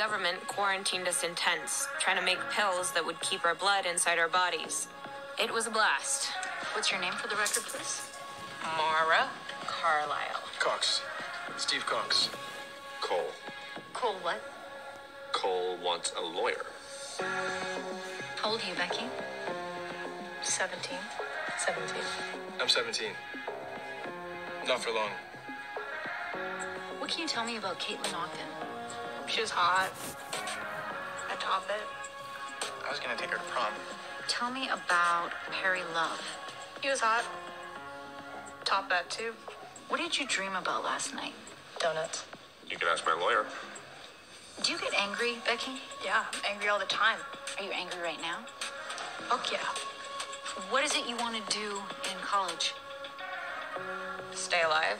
government quarantined us in tents, trying to make pills that would keep our blood inside our bodies. It was a blast. What's your name for the record, please? Mara Carlisle. Cox. Steve Cox. Cole. Cole, what? Cole wants a lawyer. How old are you, Becky? 17. 17. I'm 17. Not for long. What can you tell me about Katelyn Ogden? She was hot. I top it. I was gonna take her to prom. Tell me about Perry Love. He was hot. Top that too. What did you dream about last night? Donuts. You can ask my lawyer. Do you get angry, Becky? Yeah, I'm angry all the time. Are you angry right now? Fuck yeah. What is it you want to do in college? Stay alive.